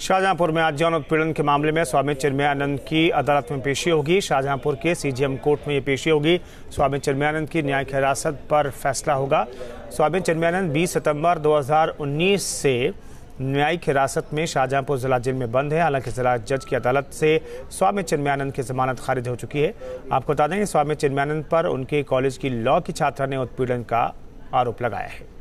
शाहजहांपुर में आज जौन उत्पीड़न के मामले में स्वामी चिन्मयानंद की अदालत में पेशी होगी। शाहजहांपुर के सीजीएम कोर्ट में ये पेशी होगी। स्वामी चिन्मयानंद की न्यायिक हिरासत पर फैसला होगा। स्वामी चिन्मयानंद 20 सितंबर 2019 से न्यायिक हिरासत में शाहजहांपुर जिला जेल में बंद है। हालाँकि जिला जज की अदालत से स्वामी चिन्मयानंद की जमानत खारिज हो चुकी है। आपको बता दें स्वामी चिन्मयानंद पर उनके कॉलेज की लॉ की छात्रा ने उत्पीड़न का आरोप लगाया है।